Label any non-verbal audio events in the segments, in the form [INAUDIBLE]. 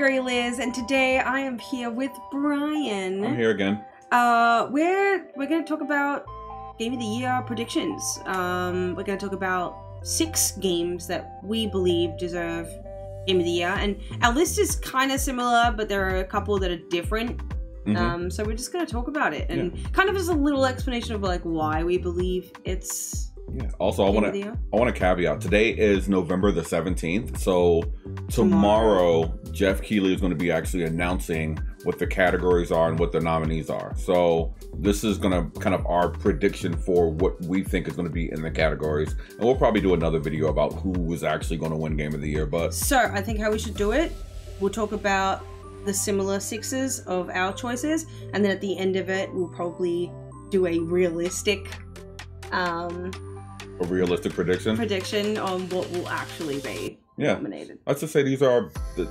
girl Liz, and today I am here with Brian. I'm here again. Uh, we're we're gonna talk about game of the year predictions. Um, we're gonna talk about six games that we believe deserve game of the year, and our list is kind of similar, but there are a couple that are different. Mhm. Um, so we're just gonna talk about it and kind of just a little explanation of like why we believe it's yeah. Also, I want to. I want to caveat. Today is November the 17th, so Tomorrow. tomorrow Jeff Keighley is going to be actually announcing what the categories are and what the nominees are. So this is going to kind of our prediction for what we think is going to be in the categories, and we'll probably do another video about who was actually going to win Game of the Year. But So I think how we should do it, we'll talk about the similar sixes of our choices, and then at the end of it, we'll probably do a realistic um, a realistic prediction. prediction on what will actually be Yeah. nominated. Let's just say these are the,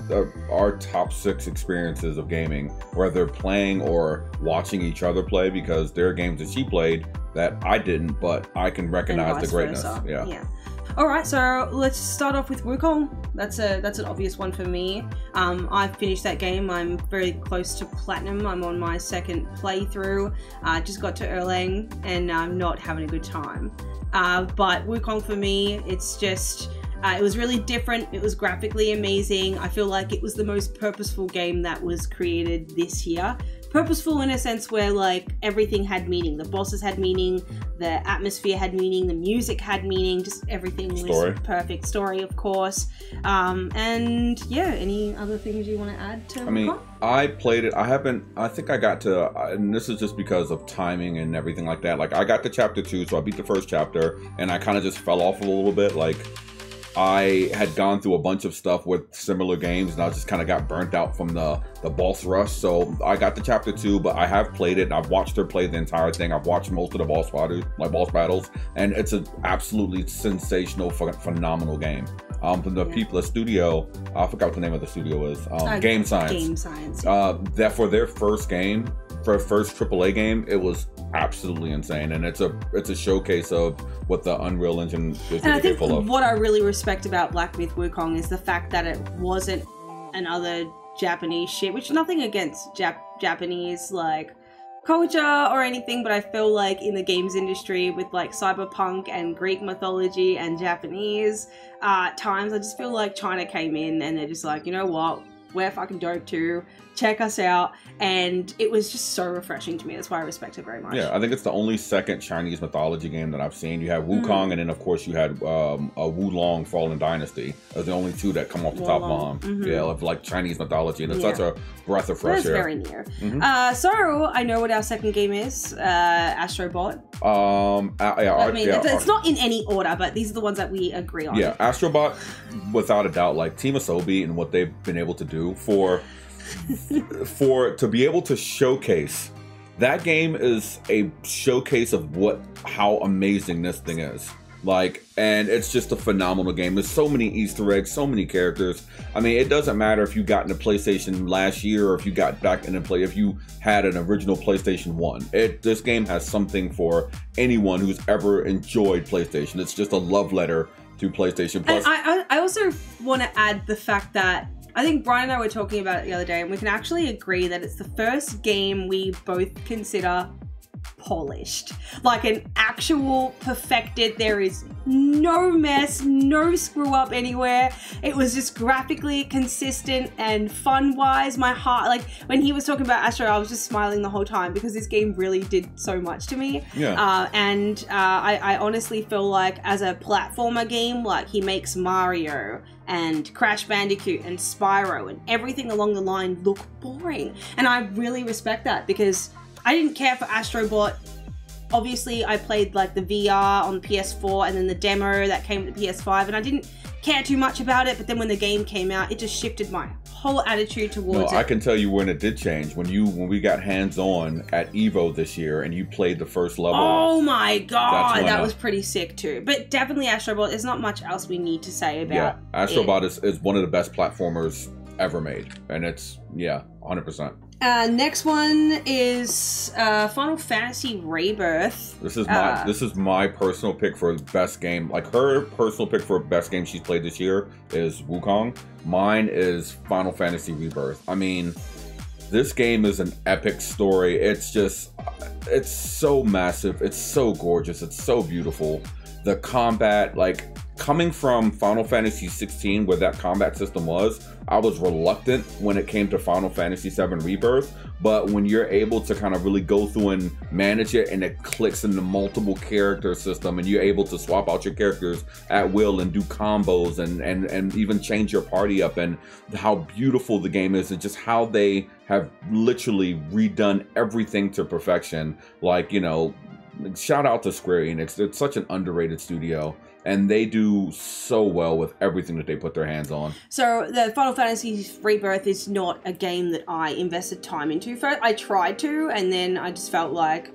uh, our top six experiences of gaming, whether playing or watching each other play, because there are games that she played that I didn't, but I can recognize the greatness. versa. Yeah. All right, so let's start off with Wukong. That's a that's an obvious one for me. Um, I've finished that game. I'm very close to platinum. I'm on my second playthrough. I just got to Erlang, and I'm not having a good time. Uh, but Wukong for me, it's just. Uh, it was really different. It was graphically amazing. I feel like it was the most purposeful game that was created this year. Purposeful in a sense where like everything had meaning. The bosses had meaning, the atmosphere had meaning, the music had meaning, just everything was Story. perfect. Story, of course. Um, and yeah, any other things you want to add to? I mean, Wukong? I played it. I haven't. I think I got to, and this is just because of timing and everything like that. Like I got to chapter two, so I beat the first chapter, and I kind of just fell off a little bit. Like I had gone through a bunch of stuff with similar games, and I just kind of got burnt out from the the boss rush. So I got to chapter two, but I have played it. And I've watched her play the entire thing. I've watched most of the boss battles, like boss battles, and it's an absolutely sensational, ph- phenomenal game. Um, from the Yeah. people at Studio, I forgot what the name of the studio is. Um, Uh, Game Science. Game science. Uh, that for their first game, for their first AAA game, it was absolutely insane, and it's a it's a showcase of what the Unreal Engine is And I think of. what I really respect about Black Myth Wukong is the fact that it wasn't another Japanese shit, which nothing against Jap- Japanese like culture or anything, but I feel like in the games industry with like cyberpunk and Greek mythology and Japanese uh, times, I just feel like China came in and they're just like, you know what, we're fucking dope too. Check us out, and it was just so refreshing to me. That's why I respect it very much. Yeah, I think it's the only second Chinese mythology game that I've seen. You have Mm. Wukong, and then of course you had um, a Wo Long Fallen Dynasty. Those are the only two that come off the top of my Wo Long, mind. mhm. Yeah, of like Chinese mythology, and it's Yeah. such a breath of fresh That's air. very near. Mhm. Uh, so I know what our second game is. Uh, Astrobot. Um, uh, yeah, I mean, yeah, it's, it's not in any order, but these are the ones that we agree on. Yeah, Astrobot, without a doubt, like Team Asobi and what they've been able to do for [LAUGHS] for to be able to showcase that game is a showcase of what how amazing this thing is. Like, and it's just a phenomenal game. There's so many Easter eggs, so many characters. I mean, it doesn't matter if you got into PlayStation last year or if you got back into play if you had an original PlayStation One. It this game has something for anyone who's ever enjoyed PlayStation. It's just a love letter to PlayStation Plus. I, I, I also want to add the fact that I think Brian and I were talking about it the other day, and we can actually agree that it's the first game we both consider polished. Like an actual perfected, there is no mess, no screw up anywhere. It was just graphically consistent and fun wise. My heart, like when he was talking about Astro, I was just smiling the whole time because this game really did so much to me. yeah. Uh, and uh, I, I honestly feel like as a platformer game, like he makes Mario and Crash Bandicoot and Spyro and everything along the line look boring. And I really respect that because I didn't care for Astrobot. Obviously, I played like the VR on the PS4 and then the demo that came with the PS5, and I didn't care too much about it. But then when the game came out, it just shifted my whole attitude towards No, I it. can tell you when it did change. When you when we got hands on at Evo this year, and you played the first level. Oh my god, that I- was pretty sick too. But definitely Astrobot. There's not much else we need to say about. yeah, Astrobot is, is one of the best platformers ever made, and it's yeah, hundred percent. Uh, next one is uh, Final Fantasy Rebirth. This is my Uh, this is my personal pick for best game. Like her personal pick for best game she's played this year is Wukong. Mine is Final Fantasy Rebirth. I mean, this game is an epic story. It's just it's so massive. It's so gorgeous. It's so beautiful. The combat, like coming from Final Fantasy 16, where that combat system was, I was reluctant when it came to Final Fantasy 7 Rebirth. But when you're able to kind of really go through and manage it, and it clicks into multiple character system, and you're able to swap out your characters at will and do combos, and and and even change your party up, and how beautiful the game is, and just how they have literally redone everything to perfection. Like you know, shout out to Square Enix. It's such an underrated studio, and they do so well with everything that they put their hands on. So the Final Fantasy Rebirth is not a game that I invested time into. First, I tried to, and then I just felt like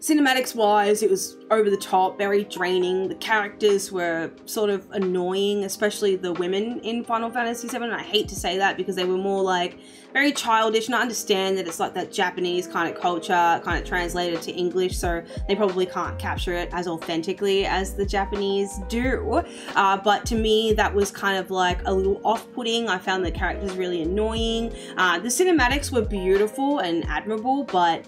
cinematics wise, it was over the top, very draining. The characters were sort of annoying, especially the women in Final Fantasy VII. And I hate to say that because they were more like very childish. And I understand that it's like that Japanese kind of culture, kind of translated to English, so they probably can't capture it as authentically as the Japanese do. Uh, but to me, that was kind of like a little off putting. I found the characters really annoying. Uh, the cinematics were beautiful and admirable, but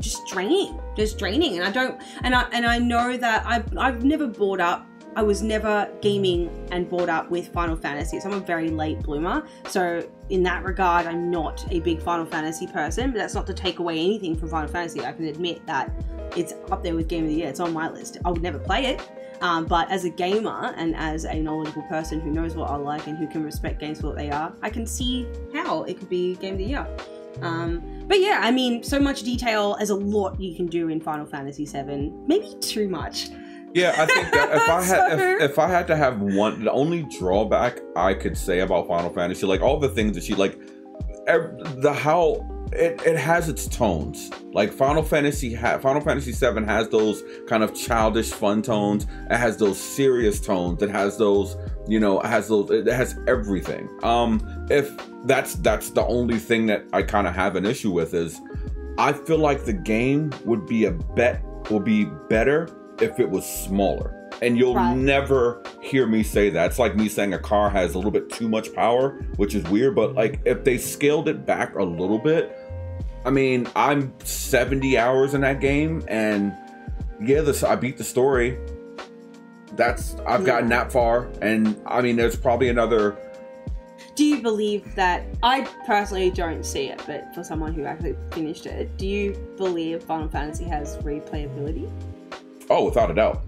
just draining, just draining. And I don't, and I and I know that I've I've never bought up. I was never gaming and bought up with Final Fantasy. So I'm a very late bloomer. So in that regard, I'm not a big Final Fantasy person. But that's not to take away anything from Final Fantasy. I can admit that it's up there with Game of the Year. It's on my list. I would never play it. Um, but as a gamer and as a knowledgeable person who knows what I like and who can respect games for what they are, I can see how it could be Game of the Year. Um, but yeah, I mean, so much detail. There's a lot you can do in Final Fantasy VII. Maybe too much. Yeah, I think that if I [LAUGHS] had if, if I had to have one, the only drawback I could say about Final Fantasy, like all the things that she like, the how it, it has its tones. Like Final Fantasy, ha- Final Fantasy VII has those kind of childish fun tones. It has those serious tones. It has those, you know, it has those. It has everything. Um, if that's that's the only thing that I kind of have an issue with is, I feel like the game would be a bet will be better if it was smaller. And you'll Right. never hear me say that. It's like me saying a car has a little bit too much power, which is weird, but mm-hmm. like if they scaled it back a little bit, I mean, I'm 70 hours in that game and yeah, this I beat the story. That's I've gotten that far and I mean there's probably another Do you believe that? I personally don't see it, but for someone who actually finished it, do you believe Final Fantasy has replayability? Oh, without a doubt.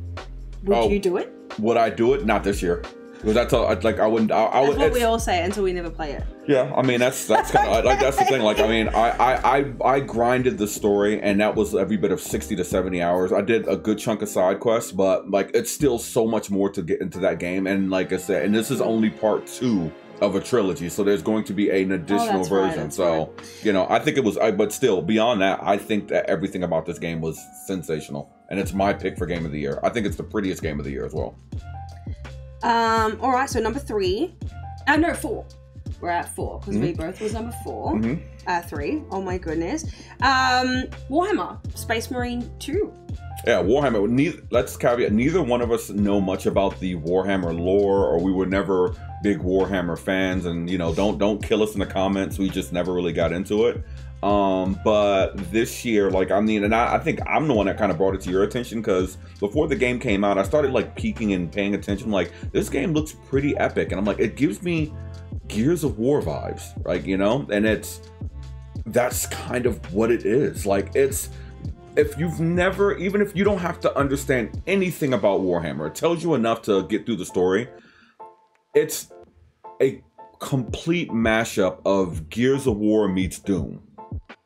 Would Oh. you do it? Would I do it? Not this year. Because that's a, like I wouldn't. I, I That's would. what we all say until we never play it. Yeah, I mean that's that's kind of like that's the thing. Like I mean, I, I I I grinded the story, and that was every bit of sixty to seventy hours. I did a good chunk of side quests, but like it's still so much more to get into that game. And like I said, and this is only part two of a trilogy, so there's going to be an additional Oh, that's right, version. that's so you know, I think it was. I but still beyond that, I think that everything about this game was sensational, and it's my pick for game of the year. I think it's the prettiest game of the year as well. Um. All right. So number three. Uh, no, four. We're at four because Mhm. Rebirth was number 4 Mhm. Uh, three. Oh my goodness. Um. Warhammer Space Marine two. Yeah, Warhammer. Neither, let's caveat: neither one of us know much about the Warhammer lore, or we were never big Warhammer fans. And you know, don't don't kill us in the comments. We just never really got into it. Um, but this year, like I mean, and I, I think I'm the one that kind of brought it to your attention because before the game came out, I started like peeking and paying attention. Like this game looks pretty epic, and I'm like, it gives me Gears of War vibes, like you know, and it's that's kind of what it is. Like it's if you've never, even if you don't have to understand anything about Warhammer, it tells you enough to get through the story. It's a complete mashup of Gears of War meets Doom.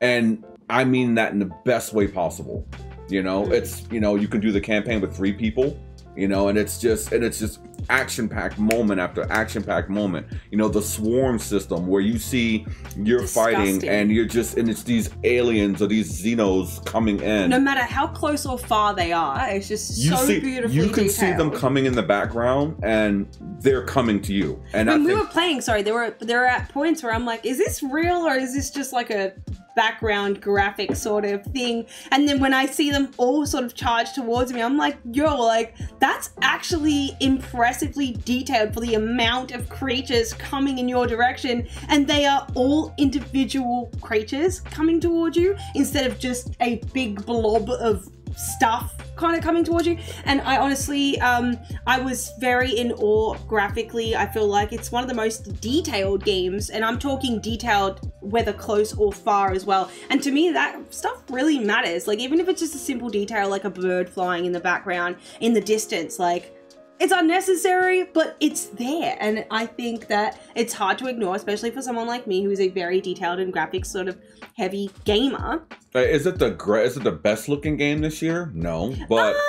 And I mean that in the best way possible. You know, it's, you know, you can do the campaign with three people you know, and it's just and it's just action packed moment after action packed moment. You know, the swarm system where you see you're Disgusting. fighting and you're just and it's these aliens or these xenos coming in. No matter how close or far they are, it's just you so see, beautifully you can see them coming in the background, and they're coming to you. And I we think were playing, sorry, there were there were at points where I'm like, is this real or is this just like a background graphic sort of thing? And then when I see them all sort of charge towards me, I'm like, yo, like that's actually impressively detailed for the amount of creatures coming in your direction, and they are all individual creatures coming towards you instead of just a big blob of stuff kind of coming towards you. And i honestly um i was very in awe graphically. I feel like it's one of the most detailed games and i'm talking detailed whether close or far as well. And to me that stuff really matters. Like even if it's just a simple detail like a bird flying in the background in the distance like it's unnecessary, but it's there. And I think that it's hard to ignore, especially for someone like me who is a very detailed and graphics sort of heavy gamer. Is it the gra- is it the best looking game this year? No, but um,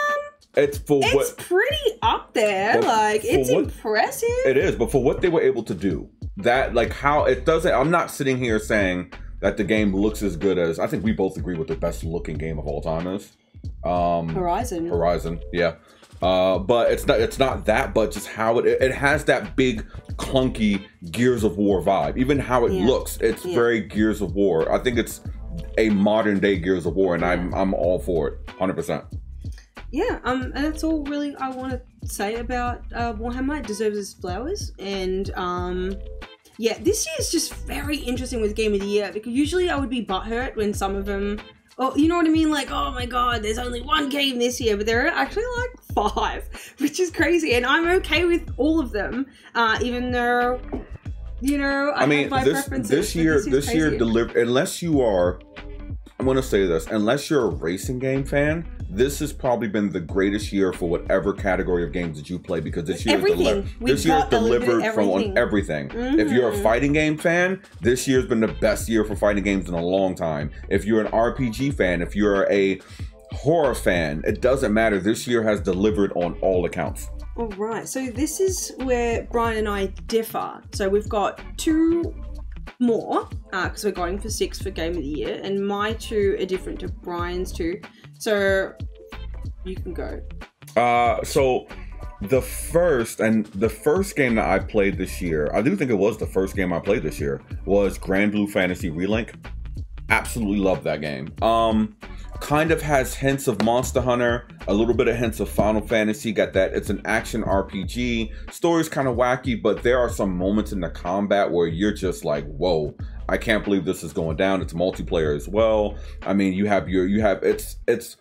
it's for it's what pretty up there. Like it's what- impressive. it is. But for what they were able to do, that like how it doesn't. I'm not sitting here saying that the game looks as good as. I think we both agree what the best looking game of all time is. Um, Horizon. Horizon, yeah. Uh, but it's not it's not that, but just how it it has that big clunky Gears of War vibe. Even how it Yeah. looks, it's Yeah. very Gears of War. I think it's a modern day Gears of War, and I'm I'm all for it, hundred percent. Yeah, um, and that's all really I want to say about uh, Warhammer. It deserves its flowers, and um, yeah, this year is just very interesting with Game of the Year because usually I would be butthurt when some of them. Oh, you know what I mean? Like, oh my god, there's only one game this year, but there are actually like five, [LAUGHS] which is crazy, and I'm okay with all of them, uh, even though, you know, I, I mean, have my this preferences. this year is this year deliver unless you are. I'm gonna say this unless you're a racing game fan. This has probably been the greatest year for whatever category of games that you play because this year Everything. deli- this year got a little bit of delivered from on everything. everything. If you're a Mhm. fighting game fan, this year's been the best year for fighting games in a long time. If you're an RPG fan, if you're a horror fan, it doesn't matter. This year has delivered on all accounts. All right, so this is where Brian and I differ. So we've got two more because we're going for six for Game of the Year, and my two are different to Brian's two. So you can go. Uh, so the first and the first game that I played this year, I do think it was the first game I played this year, was Granblue Fantasy Relink. Absolutely love that game. Um, kind of has hints of Monster Hunter, a little bit of hints of Final Fantasy. Got that? It's an action RPG. Story's kind of wacky, but there are some moments in the combat where you're just like, whoa. I can't believe this is going down. It's multiplayer as well. I mean, you have your, you have, it's, it's,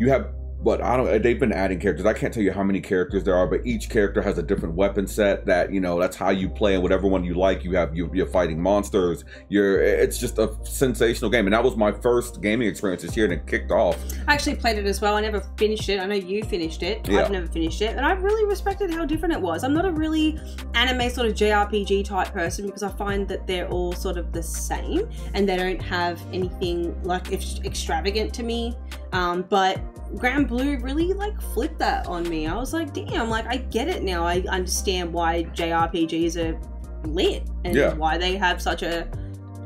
you have but I don't. They've been adding characters. I can't tell you how many characters there are, but each character has a different weapon set. That you know, that's how you play, and whatever one you like, you have. You, you're fighting monsters. You're. It's just a sensational game, and that was my first gaming experience this year, and it kicked off. I actually played it as well. I never finished it. I know you finished it. Yeah. I've never finished it, and I really respected how different it was. I'm not a really anime sort of JRPG type person because I find that they're all sort of the same and they don't have anything like ex- extravagant to me. Um, but Granblue really like flipped that on me. I was like, damn, like I get it now. I understand why JRPGs are lit and Yeah. why they have such a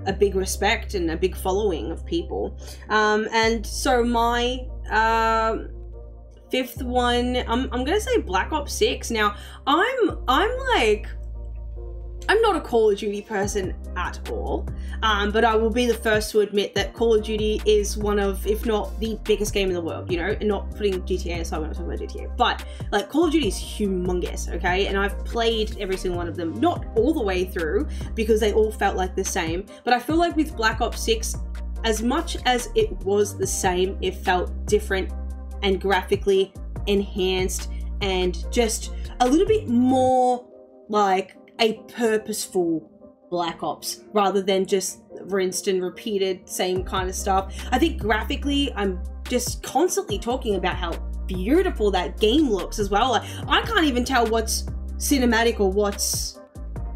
a big respect and a big following of people. Um, and so my um, fifth one, I'm, I'm gonna say Black Ops Six. Now I'm I'm like I'm not a Call of Duty person at all, um, but I will be the first to admit that Call of Duty is one of, if not the biggest game in the world. You know, and not putting GTA aside when I'm talking about GTA, but like Call of Duty is humongous, okay? And I've played every single one of them, not all the way through because they all felt like the same. But I feel like with Black Ops Six, as much as it was the same, it felt different and graphically enhanced and just a little bit more like a purposeful Black Ops rather than just rinsed and repeated same kind of stuff. I think graphically, I'm just constantly talking about how beautiful that game looks as well. Like, I can't even tell what's cinematic or what's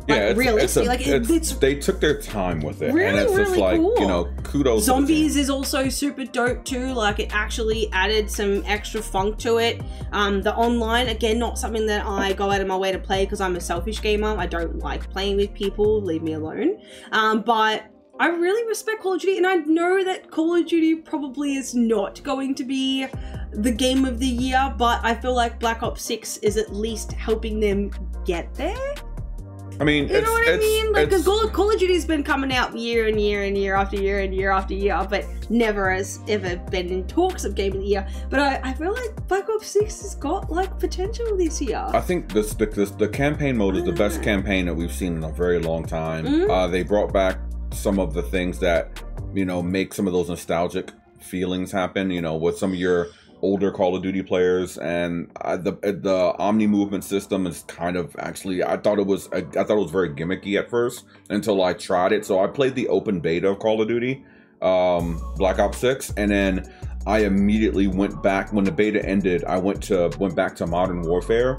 Like it's- realistic, it's a- like it's- it's they took their time with it, and Really, it's just really like cool. you know, kudos. to. Zombies is also super dope too. Like it actually added some extra funk to it. Um, the online again, not something that I go out of my way to play because I'm a selfish gamer. I don't like playing with people. Leave me alone. Um, but I really respect Call of Duty, and I know that Call of Duty probably is not going to be the game of the year, but I feel like Black Ops Six is at least helping them get there. I mean, You it's, know what I mean? Like, because Call, Call of Duty's been coming out year and year and year after year and year after year, but never has ever been in talks of Game of the Year. But I, I feel like Black Ops 6 has got, like, potential this year. I think this the, this the campaign mode is the best Mm. campaign that we've seen in a very long time. Mm. Uh, they brought back some of the things that you know make some of those nostalgic feelings happen. You know, with some of your older Call of Duty players, and uh, the the Omni movement system is kind of actually I thought it was I, I thought it was very gimmicky at first until I tried it. So I played the open beta of Call of Duty, um, Black Ops Six, and then I immediately went back when the beta ended. I went to went back to Modern Warfare,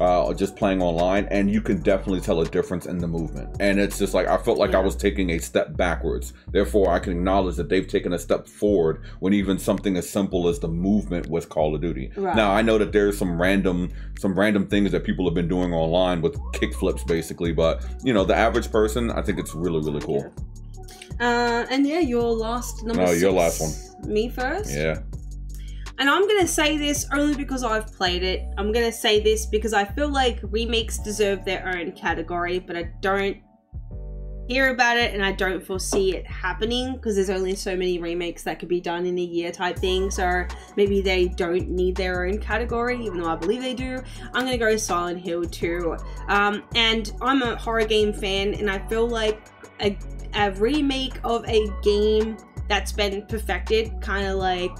uh, just playing online, and you can definitely tell a difference in the movement. And it's just like I felt like I was taking a step backwards. Therefore, I can acknowledge that they've taken a step forward when even something as simple as the movement with Call of Duty. Right. Now I know that there's some random some random things that people have been doing online with kick flips, basically, but you know the average person, I think it's really really cool. Uh, and yeah, your last number No, your last one. Me first? Yeah. And I'm gonna say this only because I've played it. I'm gonna say this because I feel like remakes deserve their own category, but I don't hear about it and I don't foresee it happening because there's only so many remakes that could be done in a year type thing. So maybe they don't need their own category, even though I believe they do. I'm gonna go Silent Hill 2. Um, and I'm a horror game fan, and I feel like a, a remake of a game that's been perfected, kind of like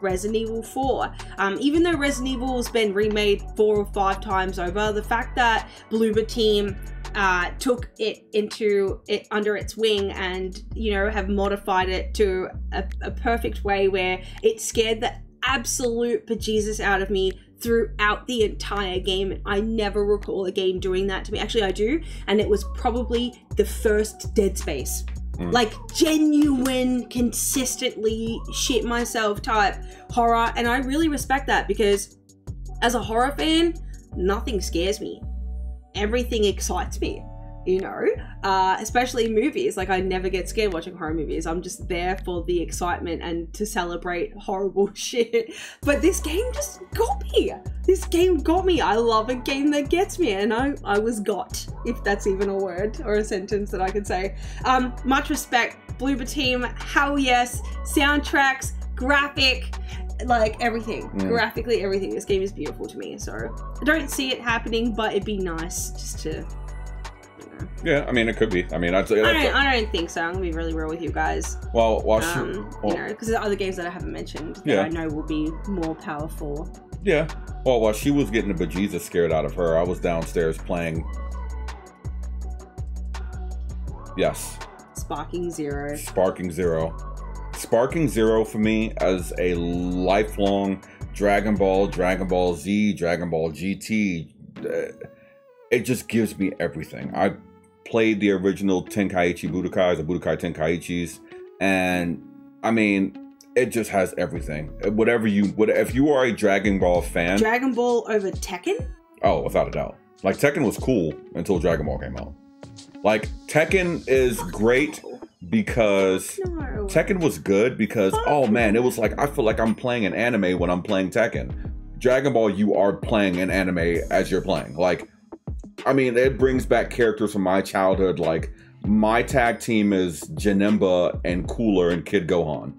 Resident Evil 4. Um, even though Resident Evil has been remade four or five times over, the fact that Bloober Team uh, took it into it under its wing and you know have modified it to a, a perfect way where it scared the absolute bejesus out of me throughout the entire game. I never recall a game doing that to me. Actually, I do, and it was probably the first Dead Space. Mm. Like genuine, consistently shit myself type horror, and I really respect that because as a horror fan, nothing scares me. Everything excites me, you know, uh, especially in movies. Like, I never get scared watching horror movies. I'm just there for the excitement and to celebrate horrible [LAUGHS] shit. But this game just got me. This game got me. I love a game that gets me, and I, I was got, if that's even a word or a sentence that I could say. Um, much respect, Bloober Team. Hell yes. Soundtracks, graphic, like everything. Mm. Graphically, everything. This game is beautiful to me. So I don't see it happening, but it'd be nice just to. You. Yeah, I mean it could be. I mean I'd say I don't. I don't think so. I'm gonna be really real with you guys. well, while she, Um, you well, know, because there are other games that I haven't mentioned that Yeah. I know will be more powerful. yeah. Well, while she was getting the bejesus scared out of her, I was downstairs playing. Yes, Sparking Zero. Sparking Zero. Sparking Zero for me as a lifelong Dragon Ball, Dragon Ball Z, Dragon Ball GT. uh, It just gives me everything. I played the original Tenkaichi Budokai, the Budokai Tenkaichis, and I mean, it just has everything. Whatever you, what if you are a Dragon Ball fan? Dragon Ball over Tekken. Oh, without a doubt. Like Tekken was cool until Dragon Ball came out. Like Tekken is great because No. Tekken was good because oh man, it was like I feel like I'm playing an anime when I'm playing Tekken. Dragon Ball, you are playing an anime as you're playing. Like, I mean, it brings back characters from my childhood. Like, my tag team is Janemba and Cooler and Kid Gohan.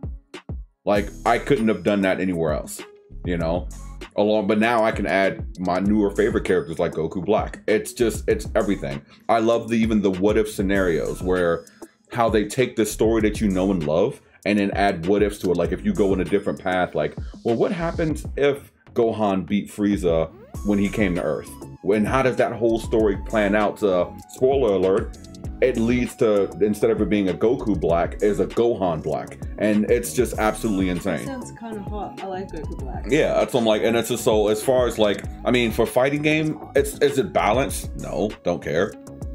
Like, I couldn't have done that anywhere else, you know. Along, but now I can add my newer favorite characters like Goku Black. It's just, it's everything. I love the even the what if scenarios where how they take the story that you know and love and then add what ifs to it. Like if you go in a different path, like, well, what happens if Gohan beat Frieza when he came to Earth? When how does that whole story plan out? To spoiler alert, it leads to instead of it being a Goku Black, is a Gohan Black, and it's just absolutely insane. Sounds kind of hot. I like Goku Black. Yeah, that's what I'm like, and it's just so as far as like, I mean, for fighting game, it's is it balanced? No, don't care.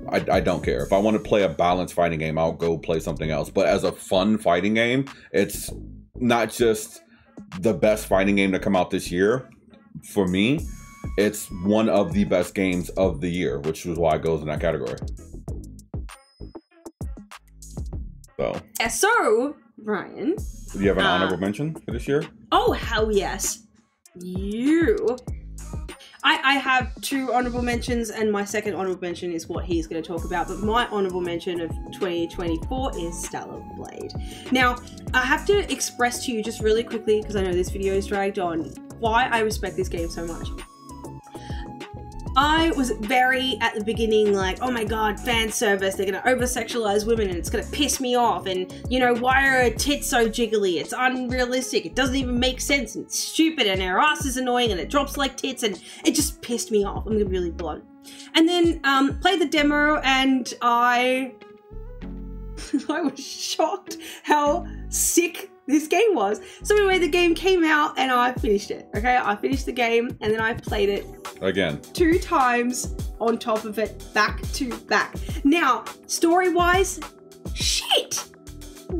I, I don't care. If I want to play a balanced fighting game, I'll go play something else. But as a fun fighting game, it's not just the best fighting game to come out this year. For me, it's one of the best games of the year, which is why it goes in that category. So, Uh, So, Ryan. do you have an Uh, honorable mention for this year? Oh, hell yes. You. I, I have two honorable mentions, and my second honorable mention is what he's going to talk about. But my honorable mention of 2024 is Stellar Blade. Now, I have to express to you just really quickly, because I know this video is dragged on, why I respect this game so much. I was very at the beginning like, oh my god, fan service, they're gonna over sexualize women and it's gonna piss me off. And you know, why are her tits so jiggly? It's unrealistic, it doesn't even make sense, and it's stupid, and her ass is annoying, and it drops like tits, and it just pissed me off. I'm gonna be really blunt. And then um, played the demo, and I. [LAUGHS] I was shocked how sick this game was. So anyway, the game came out and I finished it. Okay, I finished the game and then I played it Again, two times on top of it, back to back. Now, story wise, shit!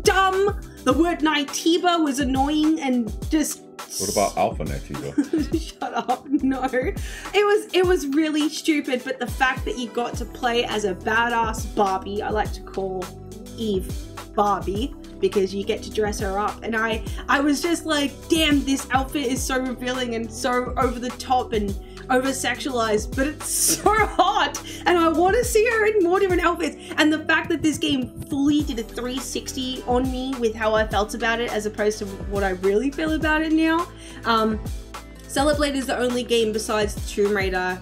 Dumb! The word Naytiba was annoying and just. what about Alpha Naytiba? [LAUGHS] Shut up! No, it was it was really stupid. But the fact that you got to play as a badass Barbie, I like to call Eve Barbie because you get to dress her up, and I I was just like, damn, this outfit is so revealing and so over the top and over sexualized, but it's [LAUGHS] so hot, and I want to see her in more different outfits. And the fact that this game fully did a 360 on me with how I felt about it, as opposed to what I really feel about it now. Um, Blade is the only game besides the Tomb Raider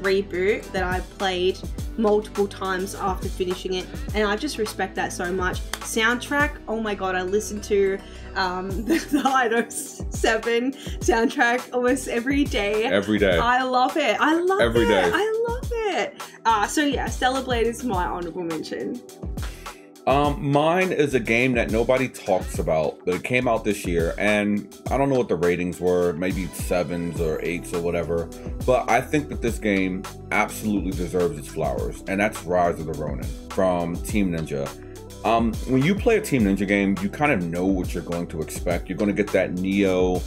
reboot that I played multiple times after finishing it, and I just respect that so much. Soundtrack, oh my god, I listen to um, [LAUGHS] the, the Eidos 7 soundtrack almost every day. Every day. I love it. I love Every it. day. I love it. Uh, so yeah, Stellar Blade is my honorable mention. Um, mine is a game that nobody talks about, but it came out this year, and I don't know what the ratings were, maybe sevens or eights or whatever. But I think that this game absolutely deserves its flowers, and that's Rise of the Ronin from Team Ninja. Um, when you play a Team Ninja game, you kind of know what you're going to expect. You're going to get that Nioh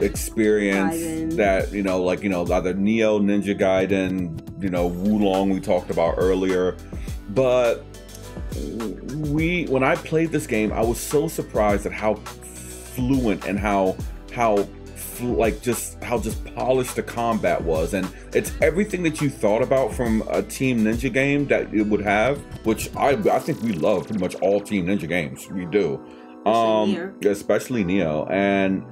experience, Gaiden. that you know, like you know, either Nioh, Ninja Gaiden, you know, Wo Long we talked about earlier, but we when I played this game, I was so surprised at how fluent and how how like just how just polished the combat was, and it's everything that you thought about from a Team Ninja game that it would have, which I I think we love pretty much all Team Ninja games. We do, um, Nioh. especially Nioh, and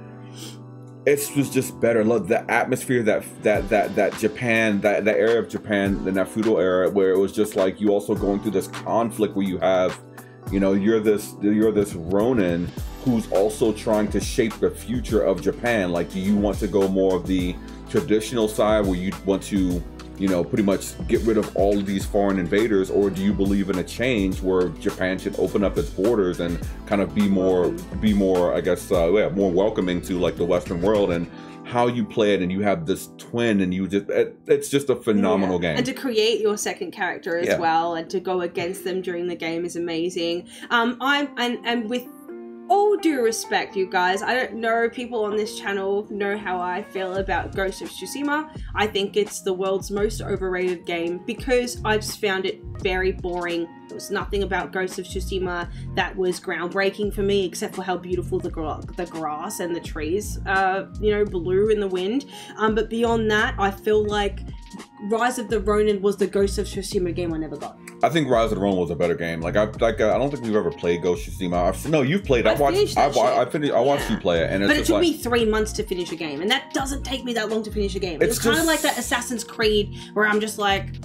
it was just better. Look, the atmosphere that that that that Japan, that that era of Japan, the feudal era, where it was just like you also going through this conflict where you have, you know, you're this you're this Ronin who's also trying to shape the future of Japan. Like, do you want to go more of the traditional side where you want to, you know, pretty much get rid of all of these foreign invaders, or do you believe in a change where Japan should open up its borders and kind of be more, be more, I guess, uh, yeah, more welcoming to like the Western world and how you play it, and you have this twin, and you just, it, it's just a phenomenal Yeah. game. And to create your second character as Yeah. well and to go against them during the game is amazing. Um I'm and and with all due respect, you guys, I don't know people on this channel know how I feel about Ghost of Tsushima. I think it's the world's most overrated game because I just found it very boring. There was nothing about Ghost of Tsushima that was groundbreaking for me, except for how beautiful the, gra- the grass and the trees, uh, you know, blew in the wind. Um, but beyond that, I feel like Rise of the Ronin was the Ghost of Tsushima game I never got. I think Rise of the Ronin was a better game. Like I like uh, I don't think we've ever played Ghost of Tsushima. I've, no, you've played. I, I watched. I, wa- I finished. I watched Yeah. you play it, and But it took like me three months to finish a game, and that doesn't take me that long to finish a game. It's It's, kind of like that Assassin's Creed, where I'm just like,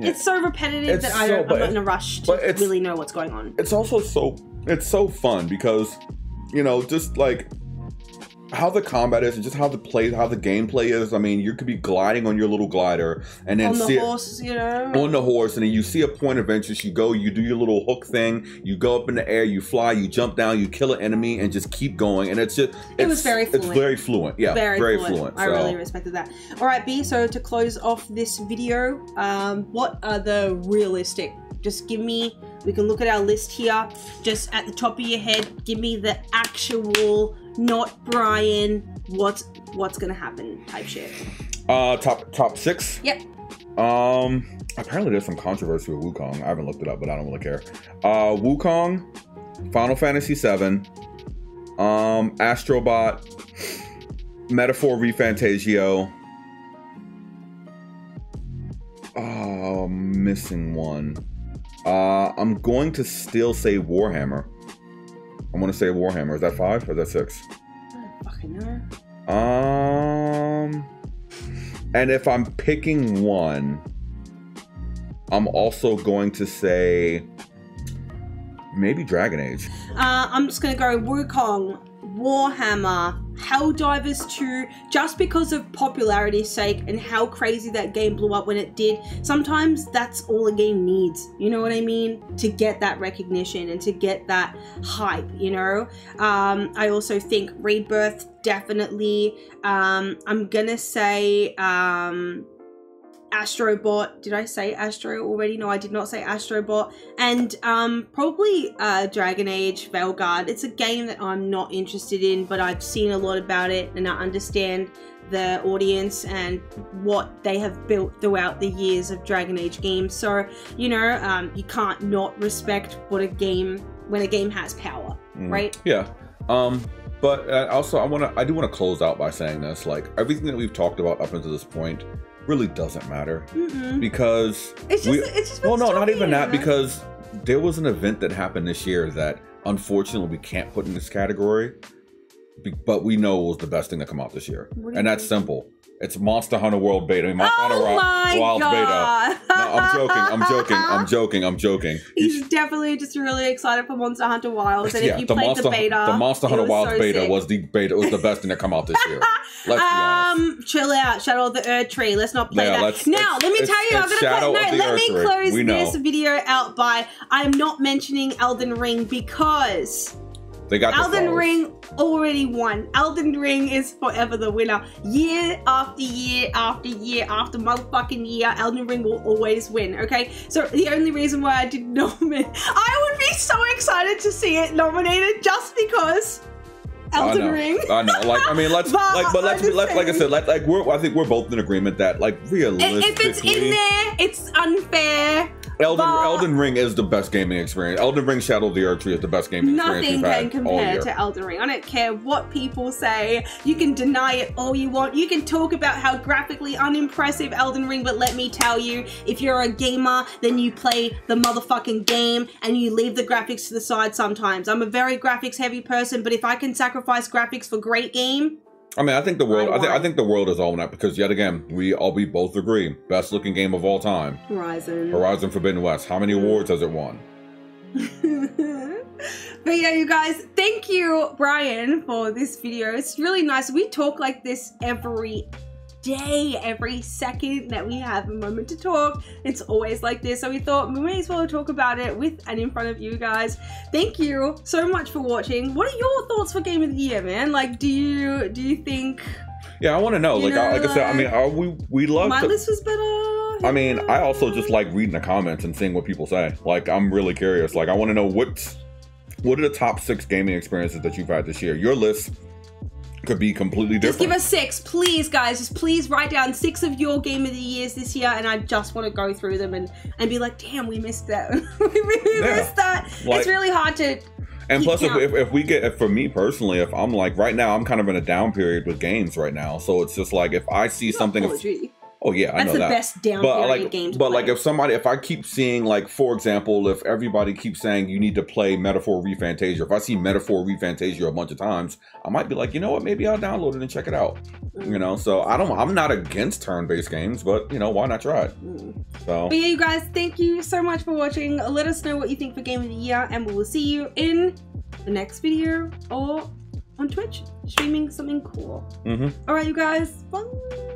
Yeah. it's so repetitive It's that I so- don't, but I'm not in a rush to really know what's going on. it's also so it's so fun because you know just like how the combat is and just how the play how the gameplay is. I mean, you could be gliding on your little glider and then On the see it- horse, you know. on the horse and then you see a point of interest you go you do your little hook thing you go up in the air you fly you jump down you kill an enemy and just keep going and it's just It was it's- very it's fluent. very fluent yeah very, fluent, I so. really respected that. All right, B. So to close off this video, um, what are the realistic? Just give me. We can look at our list here. Just at the top of your head, give me the actual, not Brian. What's what's gonna happen? Type shit. uh top top six Yep. um apparently there's some controversy with wukong i haven't looked it up but i don't really care uh wukong final fantasy VII, um astrobot metaphor ReFantazio uh missing one uh i'm going to still say warhammer i'm to say warhammer is that five or is that six fucking know. um, and if I'm picking one, I'm also going to say maybe Dragon Age. Uh, I'm just gonna go Wukong, Warhammer, Helldivers 2, just because of popularity's sake and how crazy that game blew up when it did. Sometimes that's all a game needs, you know what I mean? To get that recognition and to get that hype, you know? Um, I also think Rebirth definitely. Um, I'm gonna say um, Astrobot. Did I say Astro already? No, I did not say Astrobot. And um, probably uh, Dragon Age Veilguard. It's a game that I'm not interested in, but I've seen a lot about it and I understand the audience and what they have built throughout the years of Dragon Age games. So, you know, um, you can't not respect what a game, when a game has power, Mm, right? Yeah. Um, but uh, also I want to I do want to close out by saying this like everything that we've talked about up until this point really doesn't matter Mm-mm. because It's just, we- it's just. well no not even that because there was an event that happened this year that unfortunately we can't put in this category but we know it was the best thing to come out this year What do you and that's mean? simple it's monster hunter world beta I mean, monster hunter Oh my wild beta no, I'm joking. I'm joking. I'm [LAUGHS] joking. I'm joking. He's definitely just really excited for Monster Hunter Wilds, and yeah, if you the played Monster the beta, the Monster Hunter was Wild so beta sick. was the beta was the best thing to come out this year. [LAUGHS] Let's um, chill out, Shadow of the Erdtree. Let's not play Yeah, that. let's- now, let me tell you, I'm gonna play. No, let me close this video out by I am not mentioning Elden Ring because They got Elden flowers. Ring already won. Elden Ring is forever the winner. Year after year after year after motherfucking year, Elden Ring will always win, okay? So the only reason why I didn't [LAUGHS] nominate, I would be so excited to see it nominated just because Elden I know. Ring. I know. Like I mean, [LAUGHS] let's But like, but let's let's like I said, like, like we're I think we're both in agreement that like realistically, If it's in there, it's unfair. Elden but- Elden Ring is the best gaming experience. Elden Ring Shadow of the Tree is the best gaming experience Nothing can compare to Elden Ring. I don't care what people say. You can deny it all you want. You can talk about how graphically unimpressive Elden Ring, but let me tell you, if you're a gamer, then you play the motherfucking game and you leave the graphics to the side sometimes. I'm a very graphics heavy person, but if I can sacrifice graphics for great game, I mean, I think the world. I I, think I think the world is all that because yet again, we all we both agree, best looking game of all time, Horizon. Horizon Forbidden West. How many awards has it won? [LAUGHS] but yeah, you guys, thank you, Brian, for this video. It's really nice. We talk like this every day, every second that we have a moment to talk. It's always like this. So we thought we may as well talk about it with and in front of you guys. Thank you so much for watching. What are your thoughts for Game of the Year, man? Like, do you do you think Yeah, I want to know. Like, I, know, like I said, I mean, are we we love my to. list was better? I mean, I also just like reading the comments and seeing what people say. Like, I'm really curious. Like, I want to know what's what are the top six gaming experiences that you've had this year. Your list could be completely different. Just give us six, please, guys. Just please write down six of your game of the years this year, and I just want to go through them and and be like, damn, we missed that. [LAUGHS] we really Yeah. missed that. Like- it's really hard to. and plus, if, if, if we get, if for me personally, if I'm like right now, I'm kind of in a down period with games right now. So it's just like if I see something, gee. Oh yeah, I That's know the that. best down but period like, game to but play. like if somebody, if I keep seeing like, for example, if everybody keeps saying you need to play Metaphor ReFantazio, if I see Metaphor ReFantazio a bunch of times, I might be like, you know what, maybe I'll download it and check it out. You know, so I don't, I'm not against turn-based games, but you know, why not try it? Mm. So But yeah, you guys, thank you so much for watching. Let us know what you think for game of the year, and we will see you in the next video or on Twitch streaming something cool. hmm All right, you guys. Bye.